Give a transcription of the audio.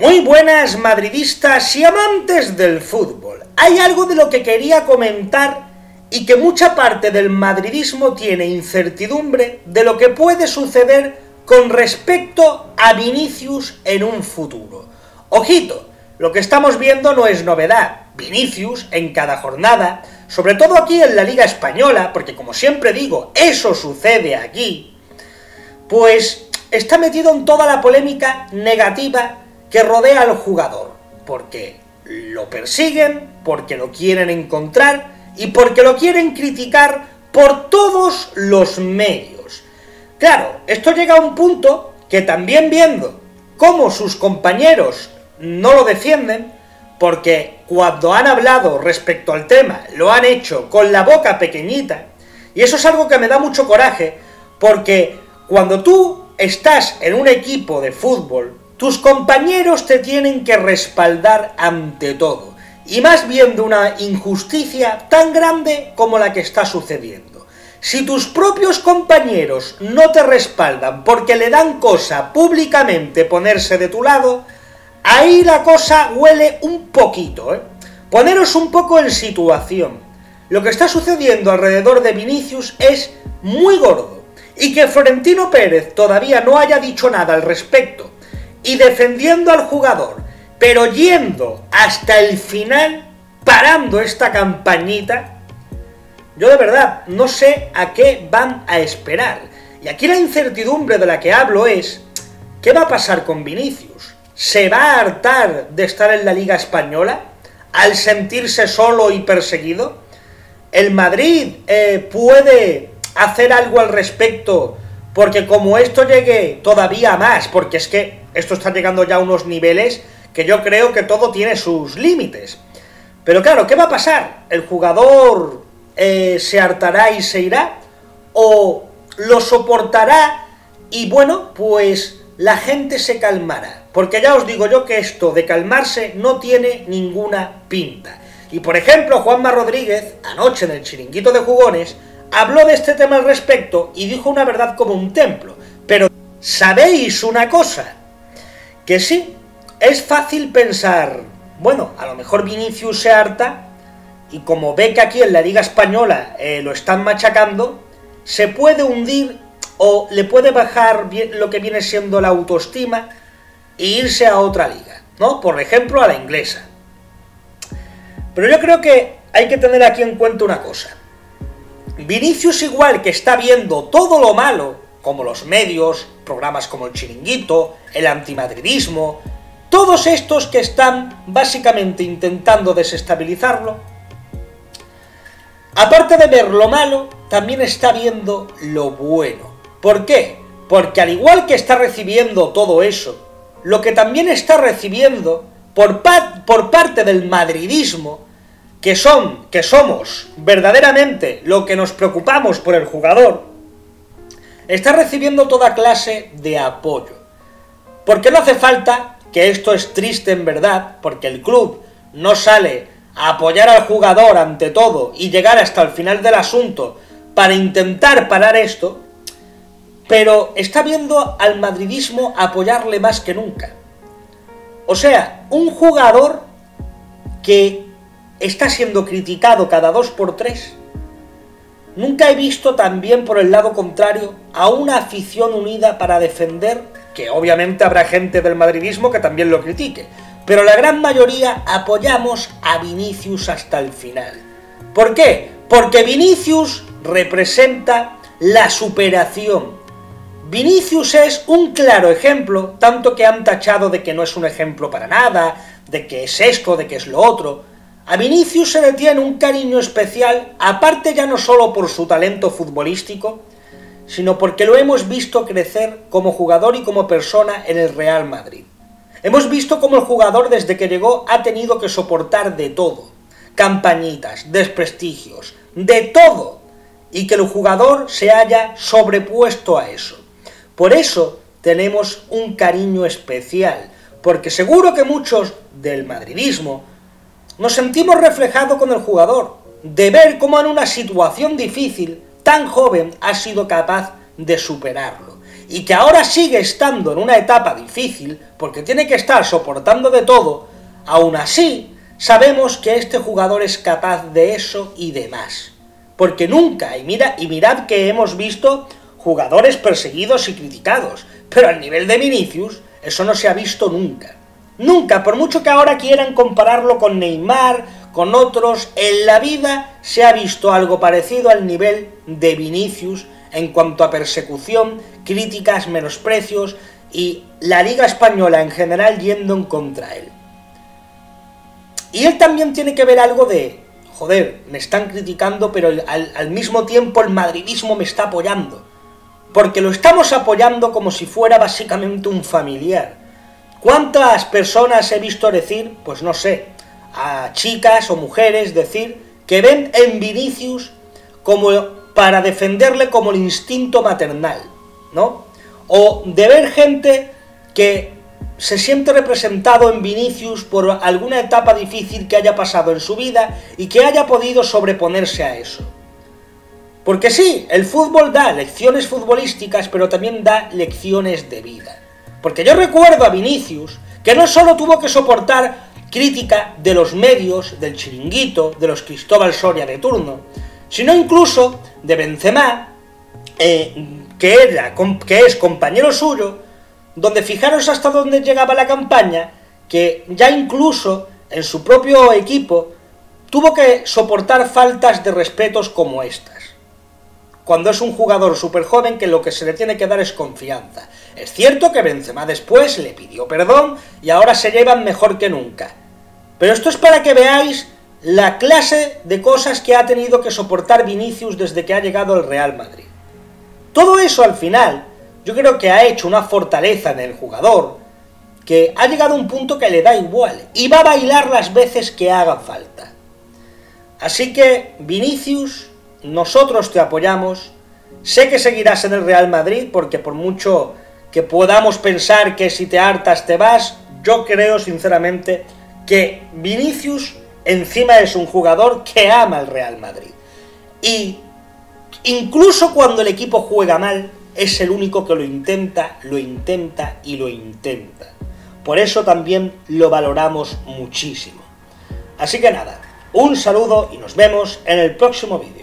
Muy buenas madridistas y amantes del fútbol. Hay algo de lo que quería comentar y que mucha parte del madridismo tiene incertidumbre de lo que puede suceder con respecto a Vinicius en un futuro. Ojito, lo que estamos viendo no es novedad. Vinicius en cada jornada, sobre todo aquí en la Liga Española, porque como siempre digo, eso sucede aquí, pues está metido en toda la polémica negativa que rodea al jugador, porque lo persiguen, porque lo quieren encontrar y porque lo quieren criticar por todos los medios. Claro, esto llega a un punto que también viendo cómo sus compañeros no lo defienden, porque cuando han hablado respecto al tema lo han hecho con la boca pequeñita, y eso es algo que me da mucho coraje, porque cuando tú estás en un equipo de fútbol, tus compañeros te tienen que respaldar ante todo, y más viendo una injusticia tan grande como la que está sucediendo. Si tus propios compañeros no te respaldan porque le dan cosa públicamente ponerse de tu lado, ahí la cosa huele un poquito, ¿eh? Poneros un poco en situación. Lo que está sucediendo alrededor de Vinicius es muy gordo, y que Florentino Pérez todavía no haya dicho nada al respecto, y defendiendo al jugador, pero yendo hasta el final, parando esta campañita, yo de verdad no sé a qué van a esperar. Y aquí la incertidumbre de la que hablo es, ¿qué va a pasar con Vinicius? ¿Se va a hartar de estar en la Liga Española al sentirse solo y perseguido? ¿El Madrid eh, puede hacer algo al respecto? Porque como esto llegue todavía más, porque es que esto está llegando ya a unos niveles que yo creo que todo tiene sus límites. Pero claro, ¿qué va a pasar? ¿El jugador eh, se hartará y se irá? ¿O lo soportará y bueno, pues la gente se calmará? Porque ya os digo yo que esto de calmarse no tiene ninguna pinta. Y por ejemplo, Juanma Rodríguez, anoche en el chiringuito de jugones, habló de este tema al respecto y dijo una verdad como un templo. Pero, ¿sabéis una cosa? Que sí, es fácil pensar, bueno, a lo mejor Vinicius se harta y como ve que aquí en la Liga Española eh, lo están machacando, se puede hundir o le puede bajar lo que viene siendo la autoestima e irse a otra liga, ¿no? Por ejemplo, a la inglesa. Pero yo creo que hay que tener aquí en cuenta una cosa. Vinicius igual que está viendo todo lo malo como los medios, programas como el chiringuito, el antimadridismo, todos estos que están básicamente intentando desestabilizarlo, aparte de ver lo malo, también está viendo lo bueno. ¿Por qué? Porque al igual que está recibiendo todo eso, lo que también está recibiendo por, por parte del madridismo, que son, que somos verdaderamente lo que nos preocupamos por el jugador, está recibiendo toda clase de apoyo. Porque no hace falta, que esto es triste en verdad, porque el club no sale a apoyar al jugador ante todo y llegar hasta el final del asunto para intentar parar esto, pero está viendo al madridismo apoyarle más que nunca. O sea, un jugador que está siendo criticado cada dos por tres Nunca he visto también por el lado contrario a una afición unida para defender, que obviamente habrá gente del madridismo que también lo critique, pero la gran mayoría apoyamos a Vinicius hasta el final. ¿Por qué? Porque Vinicius representa la superación. Vinicius es un claro ejemplo, tanto que han tachado de que no es un ejemplo para nada, de que es esto, de que es lo otro, a Vinicius se le tiene un cariño especial, aparte ya no solo por su talento futbolístico, sino porque lo hemos visto crecer como jugador y como persona en el Real Madrid. Hemos visto cómo el jugador desde que llegó ha tenido que soportar de todo, campañitas, desprestigios, de todo, y que el jugador se haya sobrepuesto a eso. Por eso tenemos un cariño especial, porque seguro que muchos del madridismo nos sentimos reflejados con el jugador, de ver cómo en una situación difícil, tan joven, ha sido capaz de superarlo. y que ahora sigue estando en una etapa difícil, porque tiene que estar soportando de todo, aún así sabemos que este jugador es capaz de eso y de más. Porque nunca, y, mira, y mirad que hemos visto jugadores perseguidos y criticados, pero al nivel de Vinicius eso no se ha visto nunca. Nunca, por mucho que ahora quieran compararlo con Neymar, con otros, en la vida se ha visto algo parecido al nivel de Vinicius en cuanto a persecución, críticas, menosprecios y la Liga Española en general yendo en contra él. Y él también tiene que ver algo de, joder, me están criticando, pero al, al mismo tiempo el madridismo me está apoyando. Porque lo estamos apoyando como si fuera básicamente un familiar. ¿Cuántas personas he visto decir, pues no sé, a chicas o mujeres decir que ven en Vinicius como para defenderle como el instinto maternal, ¿no? O de ver gente que se siente representado en Vinicius por alguna etapa difícil que haya pasado en su vida y que haya podido sobreponerse a eso. Porque sí, el fútbol da lecciones futbolísticas, pero también da lecciones de vida. Porque yo recuerdo a Vinicius que no solo tuvo que soportar crítica de los medios, del chiringuito, de los Cristóbal Soria de turno, sino incluso de Benzema, eh, que, que es compañero suyo, donde fijaros hasta dónde llegaba la campaña, que ya incluso en su propio equipo tuvo que soportar faltas de respetos como estas. Cuando es un jugador súper joven que lo que se le tiene que dar es confianza. Es cierto que Benzema después le pidió perdón y ahora se llevan mejor que nunca. Pero esto es para que veáis la clase de cosas que ha tenido que soportar Vinicius desde que ha llegado al Real Madrid. Todo eso al final yo creo que ha hecho una fortaleza en el jugador que ha llegado a un punto que le da igual y va a bailar las veces que haga falta. Así que Vinicius, nosotros te apoyamos. Sé que seguirás en el Real Madrid porque por mucho que podamos pensar que si te hartas te vas, yo creo sinceramente que Vinicius encima es un jugador que ama el Real Madrid. Y incluso cuando el equipo juega mal, es el único que lo intenta, lo intenta y lo intenta. Por eso también lo valoramos muchísimo. Así que nada, un saludo y nos vemos en el próximo vídeo.